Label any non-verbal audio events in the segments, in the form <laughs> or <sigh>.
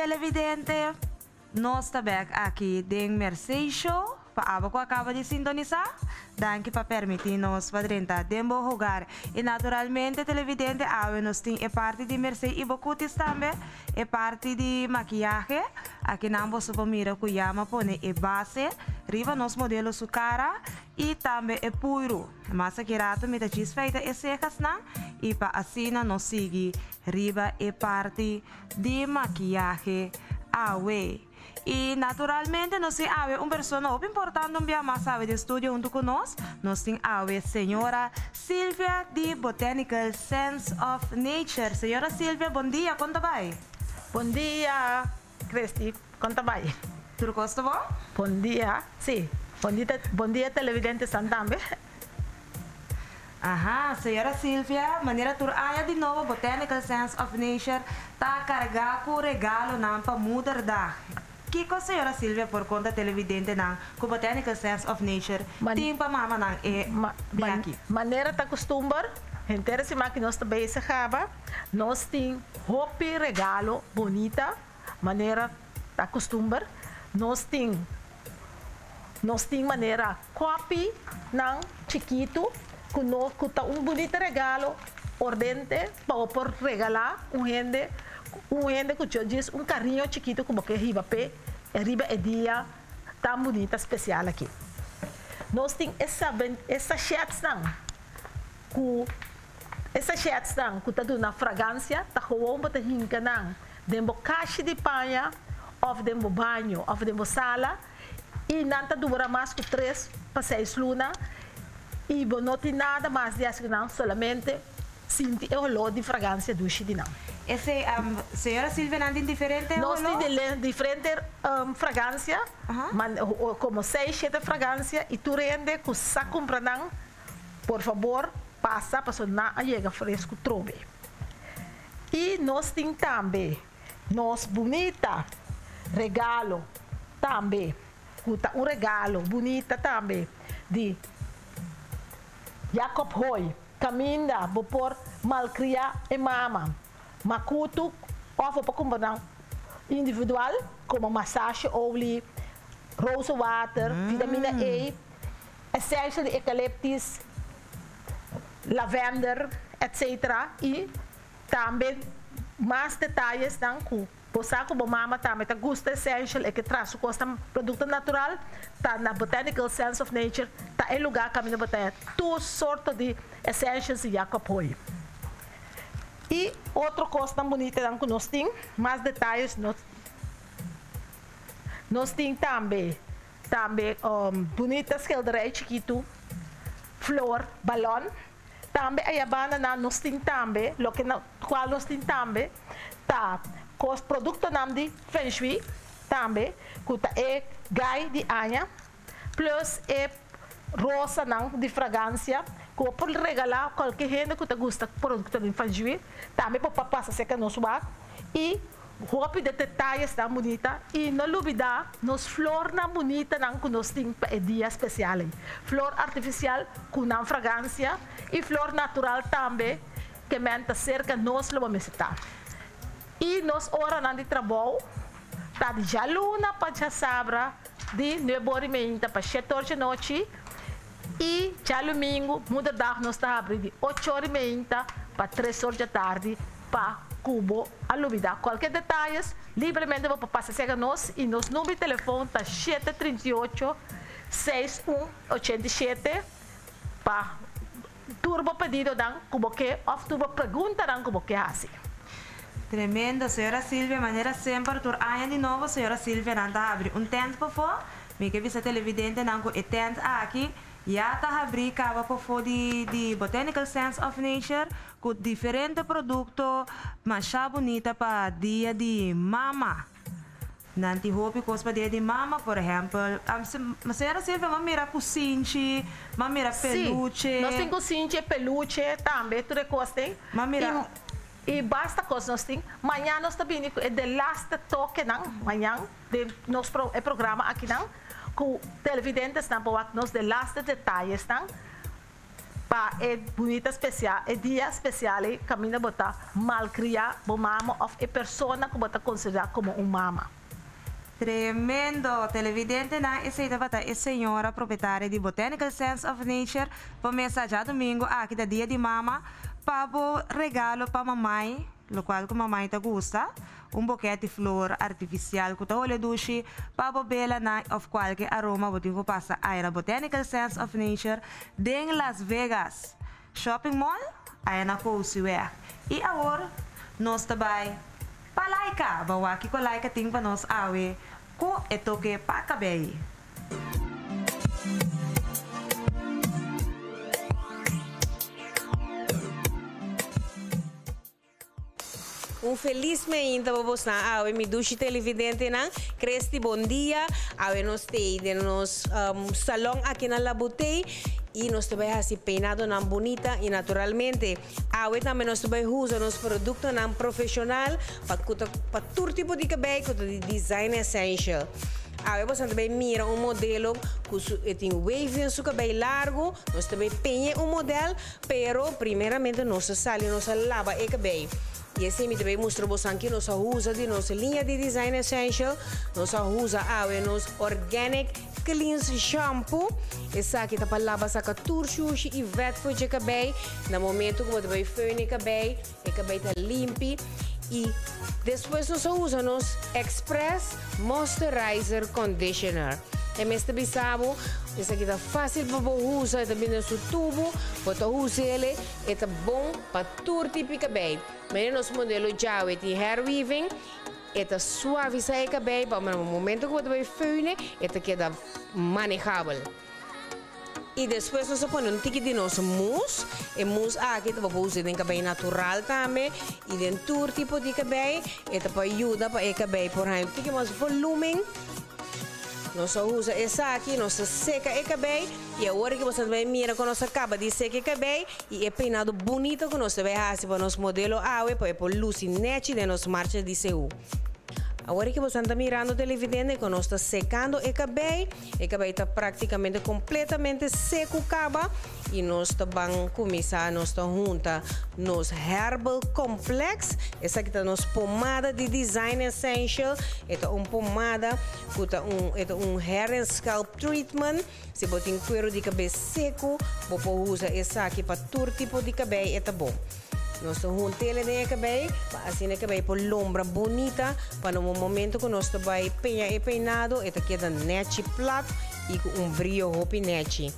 televidente, nós estamos aqui em Mercedes Show. Para a acaba de sintonizar, danke para permitir-nos para tempo jogar. E naturalmente, televidente, a nós tem é parte de Mercedes e Bocutis também, é parte de maquiagem. Aqui não você mira que chama pone é base, riba nos modelos su cara e também é puro. Mas aqui rato me feita é secas não e para assim nós sigue riba é parte de maquiagem. Awe. E naturalmente nós temos uma pessoa importante um mais sabe de estúdio junto conosco. Nós temos a senhora Silvia de Botanical Sense of Nature. Senhora Silvia, bom dia, conta vai. Bom dia, Cristi, conta vai. Tudo gosta bom? Bom dia, sim. Bom dia, bom dia televidente Santambe. Aham, senhora Silvia, maneira tur aya de novo Botanical Sense of Nature tá carregar com regalo não para mudar da a senhora Silvia, por conta televidente, com Botanical Sense of Nature, Man, para mama não, é, ma, man. Maneira tá costumar, inteira se que nós também se acaba, nós tem roupa regalo bonita, maneira tá costumar, nós tem nós tem maneira copy não chiquito, com um bonito regalo, ordente, para por regalar um gente um gente que eu disse, um carrinho chiquito como que riba pé, riba é dia tão bonita, especial aqui. Nós temos essa, essa chatstang, que essa chatstang que está dando fragrância, está com para hinca não, dentro caixa de panha, ou dentro banho, ou dentro sala, e não está dura mais que três para seis lunas, e não tem nada mais de assim, não, solamente sentir o olor de fragrância do de Esse, um, senhora Silvia, tem diferente Nós temos diferente um, fragrância, uh -huh. man, como seis, sete fragrância, e tu rende que sa comprando, por favor, passa para não chega fresco trobe. E nós temos também, nós bonita, regalo, também, um regalo bonita também, de Jacob Hoy, caminha, vou pôr malcria e mama. Macuto, ovo para comprar individual, como massagem, óleo, rose water, mm. vitamina A, essential eucaliptus, lavender, etc. E também mais detalhes dan ku Posaco bo mama também tá gosto essential é que traz o custa produto natural tá na botanical sense of nature tá em lugar caminho botar tudo sorte de essentials e apoio. E outra coisa tão bonita que nós temos, mais detalhes, nós, nós temos também, também um, bonita esquerda chiquito, flor, balão, também a yabana na nós temos também, lo que qual nós temos também, tá, com os produtos de Feng Shui, também, que é gai de anha, plus é rosa não, de fragrância, por regalar qualquer gente que gosta de produto de infantil, também para passar seca no suar e roupa de detalhes tão bonita e não olvidar nos flor na bonita não que nós temos é dia especial flor artificial com não fragrância e flor natural também que menta cerca nós vamos e nós ora não de trabalho tá de jaluna para sabra de 9 horas meia para 7 horas da noite e já domingo, muda da nós está abrindo. De 8 horas e meia para 3 horas da tarde para Cubo, a novidade. Qualquer detalhes, livremente vou passar a nós e nosso número de telefone está 738 6187 para turbo pedido dan como que ou turbo pergunta dan como que assim. Tremendo, senhora Silvia, maneira sempre, tur aia de novo, senhora Silvia, está abrindo um tempo, por favor. Me que visa televidente, não é tempo aqui. Ja, ta abrir cava por de, de Botanical Sense of Nature com diferentes produtos, mas bonita para dia de mama. Nanti hopi kos para dia de mama, por exemplo. Mas senhora Silvia, mas mira cocinche, mas mira peluche. Sim, nós temos cocinche, peluche também, tudo. Mas mira... E, e basta coisa nós temos. Amanhã nós também é the last toque, não? Amanhã, de nosso pro, é programa aqui, não? Com televidentes na boa nos de las de detalles não pa é bonita especial, é dia especial, e caminha botar malcriar, bo mama, of é pessoa que bota considerar como um mama. Tremendo! Televidente na Eceita Bata é senhora proprietária de Botanical Sense of Nature por mensagem domingo aqui da dia de mama para regalo para mamãe, lo qual que mamãe te gosta, um boquete de flor artificial que olha duche para bela na of qualquer aroma botivo passa aí na Botanical Sense of Nature em Las Vegas. Shopping Mall, aí na Couseware. E agora, nós também Palaika, bawa ki ko laika ting panos awe ko etoke pakabei. Um para você, ah, me duche televidente na Cresti bom dia, ah, nós tem nos um, salão aqui na Labutei e nós também assim peinado na bonita e naturalmente. Ah, também nós também usa nos produtos na profissional para todo tipo de cabelo, de design essential. Ah, você também mira um modelo que tem wave em seu cabelo largo, nós também penha um modelo, pero primeiramente nós sale, nós lava o cabelo. E assim me também mostro você que nós usa de nossa linha de design essential, nós usa a nos organic cleanse shampoo. Essa aqui tá para lavar saca turchuxi e vet foi de cabelo. No momento que você vai fazer o cabelo, o cabelo tá limpo. E depois nós usamos Express Moisturizer Conditioner. É mesmo bisabo, esse aqui tá fácil para usar, também no seu tubo, para usar ele, é bom para todo tipo de cabelo. Mas nosso modelo já é de hair weaving, é suaviza o cabelo, mas no momento que você vai fazer, é queda manejável. E depois nós põe um tique de nosso mousse. E mousse aqui para usar em cabelo natural também. E dentro tipo de cabelo. E para ajudar para o cabelo por um tique mais volume. Nós usa essa aqui, nós seca o cabelo e agora que você vai mirar com nossa capa de seca o cabelo e é peinado bonito que nós vai fazer para nosso modelo água para pôr luz e net de nossa marcha de CU. Agora que você está mirando televidente, que nós está secando. O cabelo, o cabelo está praticamente completamente seco caba e nós vamos começar nós junta nos Herbal Complex, essa aqui está nos pomada de Design Essential, é uma pomada que é um, hair and scalp treatment, se você tem cuero de cabelo seco, você usa essa aqui para todo tipo de cabelo, é bom. Nós juntamos de cabelo, assim que cabelo por lombra bonita, para no momento que nós vai peina e peinado, eta queda nete plat e com um brilho hopi nete.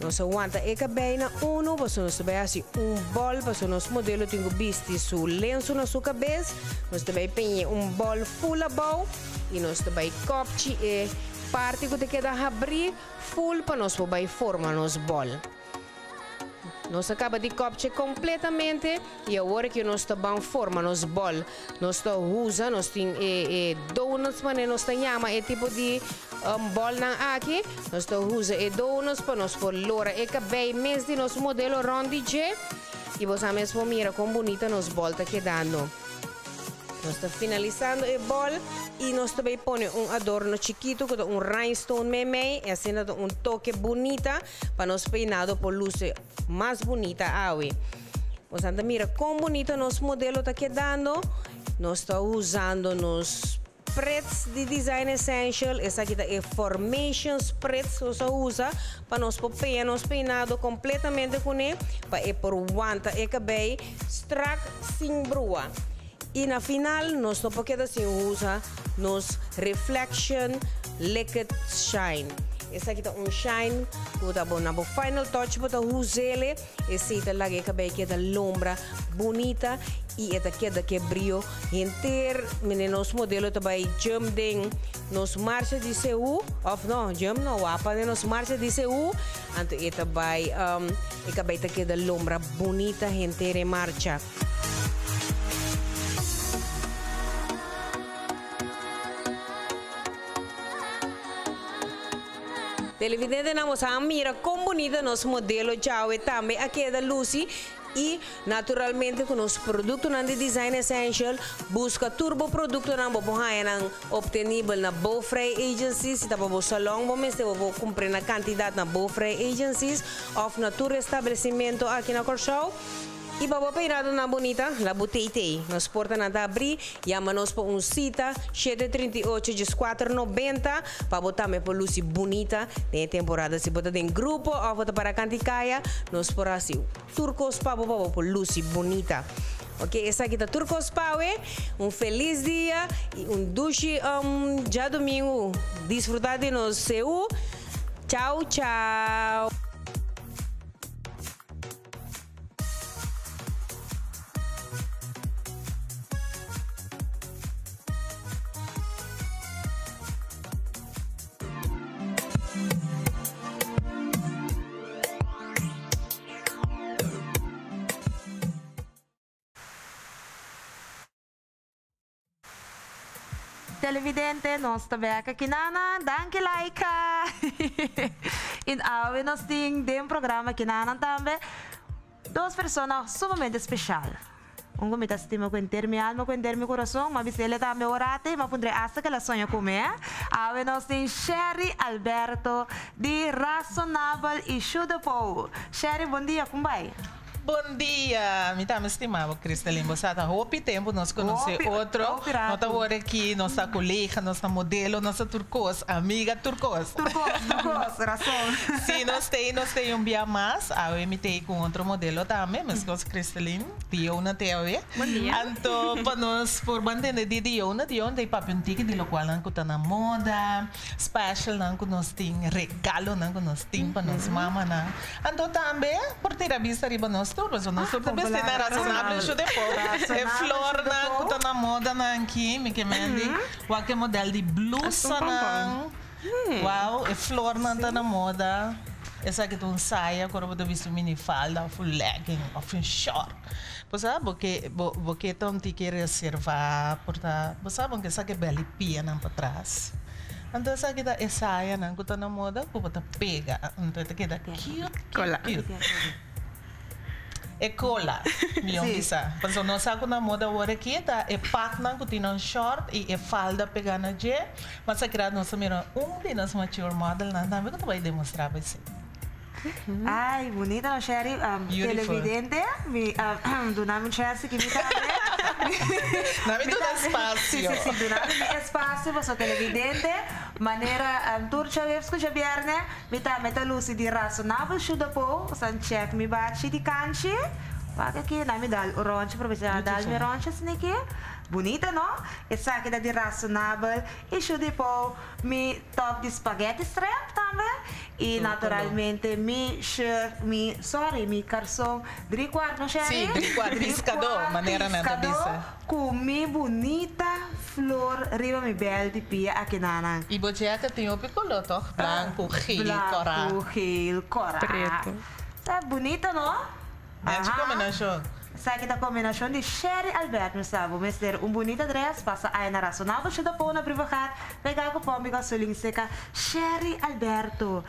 Nós aguanta. E cabelo uno, para nós vai assim um bol, para nosso modelo tem visto su lenço na sua cabeça, nós também peina um bol full bow. E nós também copte e parte que queda abrir full para nós vai formar nos bol. Nós acaba de copche completamente. E agora que nós estamos forma nos bol, nós estamos usa, nós tem e, e donuts mas nós temos é tipo de um, bol na aqui, nós estamos usa e donuts para nós for lora e cabelo mesmo de nosso modelo rondige e você mesmo mira como bonita nos bol está quedando. Nós estamos finalizando o bol e nós também põe um adorno chiquito com um rhinestone meme e assim um toque bonita para nós peinado por luz mais bonita awe. Você anda mira como bonito nosso modelo está quedando. Nós estamos usando nos spreads de design essential. Essa aqui é formation spreads que você usa para nós peinar nos peinado completamente com ele para ir por wanta e cabelo strak sem brua. E na final, nós não podemos assim usa nos Reflection Liquid Shine. Esse aqui tá shine, que bom na final touch para usar ele. Esse tá lá que cabelo que da lombra bonita e esta queda que brilho inteiro. Meninos modelo jump ding nos marcha de CU, of não, jump não, apa de nos marcha de CU. Um, e cabelo que da lombra bonita marcha. Televidente, nós mira como bonito nosso modelo já também aqui é da Lucy E, naturalmente, com os produtos de Design Essential, busca turbo produto na bobohaia na obtenível na Bofrey Agencies, se tá bo salão, bom mês, vou cumprir na quantidade na Bofrey Agencies, of na tour estabelecimento aqui na Corshow. E babo peirado na bonita, la bouteille. Nos porta na abrir, chama-nos para um cita, 738 de 490, para botar me por Lucy bonita, tem temporada se botar em grupo, ou botar para Canticaia, nos por assim, turcos para babo por Lucy bonita. Ok, essa aqui tá Turcos Power. Um feliz dia e um duche um, já domingo. Desfrutar de nos seu. Tchau, tchau. Televidente, também aqui na danke laika. In awe nós tem um programa na também duas pessoas sumamente especial. Um está estima com mi alma, com mi coração, mas ele está me orate, mas pondré hasta que ela sonha comer. Awe nós tem Sherry Alberto de Razonable e Chudapo. Sherry, bom dia, como vai? Bom dia, me chamo estimado Cristelin Bossata. Hope tempo nós conhecer outro. Nós agora aqui, nossa colega, nossa modelo, nossa turcos, amiga turcos. Turcos, turcos, razão. <laughs> Sim, nós tem, nós tem um dia mais. Eu imitei com outro modelo também, mas com Cristelin, Diona TV. Bom dia. Então, para nós, por manter de Diona, Diona tem papel tique, de lo qual não está na moda, special, não que nós tem regalo, não que nós tem para nós mama, não. Então, também, por ter a vista, riba nós turmas, nós turmas também tem razonable isso depois. É flor na kuta na moda na aqui, me que mendi, o que modelo de blusa na. Uau, é flor na tá na moda. Essa aqui tem um saia, agora eu visto mini falda, full legging, um short. Você sabe porque porque então tem que reservar, porque você sabe que essa é bela pia não para trás. Então essa aqui é saia, não, que tá na moda, que você pega, então tem que dar cute, cute, é cola, milhão de sa. Mas não saco na moda agora aqui, tá? É patna que tem um short e é falda pegando de, mas a criada não mira um de nós mature model, não também que tu vai demonstrar para você. Uhum. Ai, bonita, no Sherry. Um, televidente, mi, um, donami Chelsea <laughs> que me tá Dame tu un espacio. Sí, sí, sí, durante mi espacio, vos sos televidente, manera Anturčev, skozi viernes, mi ta metalusi di razonavo, šudopo, sanček mi bači di kanči, Paga aqui, nami dal orange, professor, dal mi orange, sniki. bonita, não? Essa aqui é de racionável. E eu depois me top de spaghetti strap também. E naturalmente me shirt, me, sorry, me calção de quarto, não é? Sim, de quarto, riscador, maneira na cabeça. Com mi bonita flor, riba mi bel de pia aqui na E bojeca tem o picolô, toch? Branco, gil, coral. Branco, gil, coral. Preto. É bonita, não? É de combinação. Sa kita combinação de Sherry Alberto no sabo, mestre um bonito dress, passa aí na racional, você da pôr na privacar, pegar com pomba suling seca, Sherry Alberto.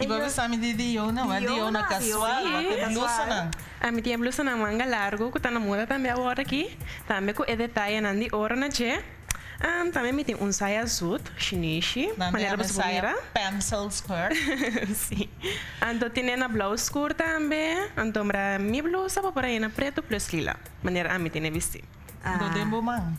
E você sabe de Diona, mas Diona casual, blusa não. A minha tinha blusa na manga largo, que está na moda também agora aqui, também com o detalhe na de ouro na che. Um, também tem um saia azul, chinês, maneira brasileira. Pencil skirt. <laughs> Sim. Então tem na blouse curta também. Então para minha blusa para aí na preto plus lila. Maneira a mim tem vestir. Ah. Do dembo man.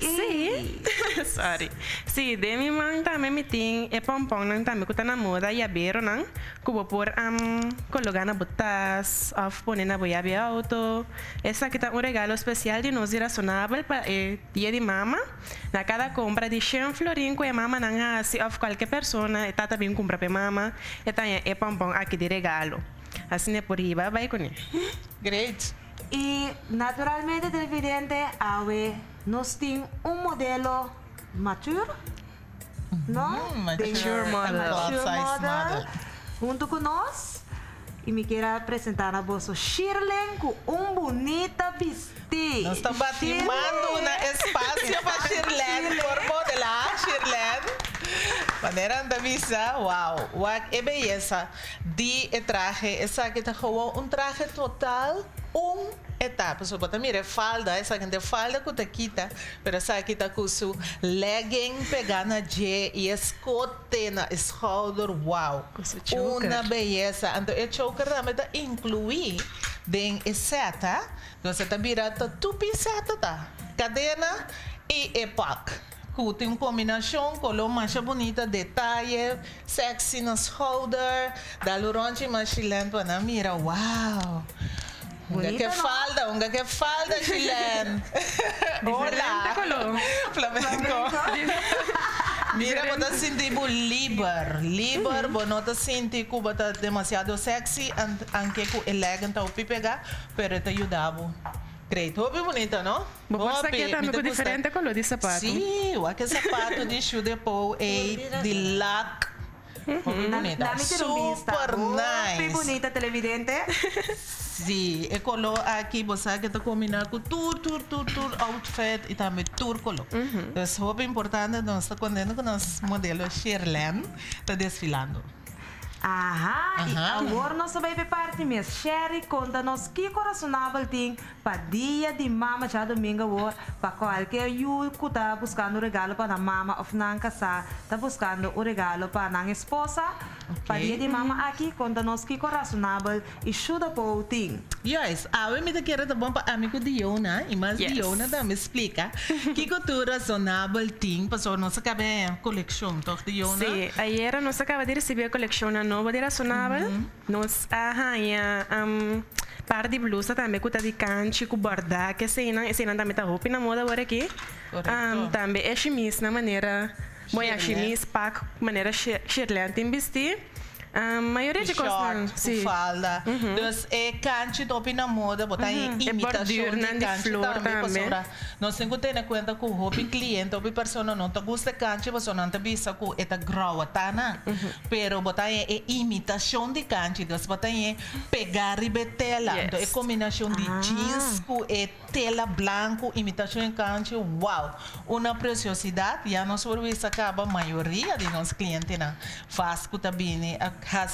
Sim. <laughs> Sorry. Sim, de mi man também me tem e pompom nang também que tá na moda e abero nang kubo por um colocar na botas, of poner na boiabe auto. Essa aqui tá um regalo especial de nós razonável para eh, dia de mama. Na cada compra de 100 florin que a mama nang hasi of qualquer pessoa, e tá também compra para mama, e tá e pompom aqui de regalo. Assim é por riba, vai com ele. Great. E naturalmente televidente, awe nós tem um modelo mature, não? Mm, mature model. Mature model. Junto com nós. E me quero apresentar a bolsa Shirlen com um bonita vestido. Nós estamos batimando na espaço <laughs> para Shirlen, por modelar Shirlen. Maneira da visa, wow, wow, é beleza. De traje, essa aqui está um traje total um etapa. So, bota mira, falda, essa gente falda que quita, pero essa quita com su legging pegando J e escote na shoulder, wow. Uma beleza. Então, o choker também tá incluir den seta, então você tá virando tupi seta, tá? Cadena e epac. Que tem uma combinação, color mancha bonita, detalhe, sexy no shoulder, da luronche mais chileno para mira, wow. Bonita, que no? falda, unga que falda chileno. <laughs> Hola. color. Flamenco. Mira, bota sentir bu liber. Liber, bo nota sentir que bota demasiado sexy, an- anche ku elegant au pipega, pero te ayudava. Great. Hopi bonita, no? Vou passar aqui também com diferente color de sapato. Sim, o aquele sapato de shoe de pou e de lac. Hopi bonita. Dá-me ter um vista. Super nice. bonita televidente. <laughs> Sim, e color aqui, você que tá combinando com tur, tur, tur, tur, outfit e também tur color. Então, é importante, nós está contando com nosso modelo Shirley, está desfilando. Ahá, e Aham. agora nós vai para parte minha Sherry conta-nos que coracionável tem para dia de mama já domingo agora para qualquer you que tá buscando regalo para a mama ou não casar, tá buscando o regalo para a esposa. Para dia de mama aqui conta-nos que coracionável e chuda para tem. Yes, a mim me quer tá bom para amigo Diona, e mais Yes. Diona da me explica que cultura razonável tem para nossa cabe coleção, toch Diona? Sí, ayer nos acaba de recibir a a nova de Razonable. Nos arranha um, par de blusa também com de canche, com bordar, que cena, cena também tá roupa na moda agora aqui. Correto. Um, também é chemise na maneira, băia și mi spac cu manera șerleant în. A maioria de coisas, short, sim. com falda. Dus é canche top na moda, botar em É imitação bordure, né, de de flor também. também. Nós temos que ter em conta que o hobby cliente, o pessoa não te gosta de canche, você não te visa que é grau, tá, né? Pero botar em é imitação de canche, dus botar em pegar e tela. Yes. Então é combinação de Ah. jeans com é tela branco, imitação em canche, uau! Uma preciosidade, já nós isso acaba a maioria de nossos clientes não faz que também a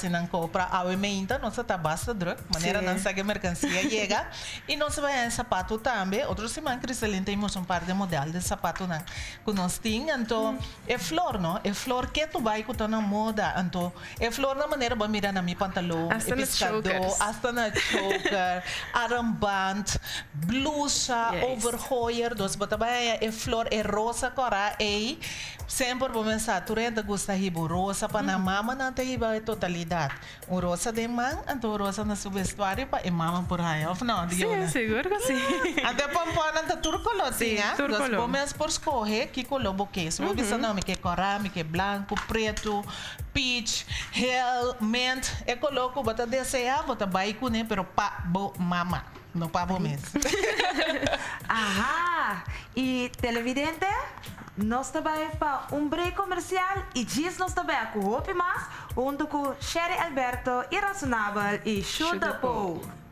não compra a emenda, nossa tá basta druk, maneira Sim. não segue mercancia chega <laughs> e nós vai em sapato também, outro semana Criselin temos um par de modelos de sapato não que nós temos, então é flor, não? É flor que tu vai que tá na moda, então é flor na maneira para mirar na minha pantalão, Hasta é pescador, hasta na <laughs> choker, armband, blusa, Yes. overhooier, dus bota vai é flor é rosa cora e sempre vou pensar, tu renda gosta ribo rosa para na mama não tem riba a totalidade. Um rosa de man, então rosa na seu vestuário para e mama por aí, of Sim, Diona. seguro que sim. Até pompona tá tudo color, Sim, sim, ah? vou mesmo por escorrer que color boque. Se vou pensar não, me quer corar, me quer branco, preto, peach, hell, mint, é coloco, bota desejar, bota baico, né, pero pa bo mama. Pa bo mesmo. Ahá, e televidente, nós também para um break comercial e diz nós também com o mais, onde com Sherry Alberto, Irracionável e Chuda Chuda Pou.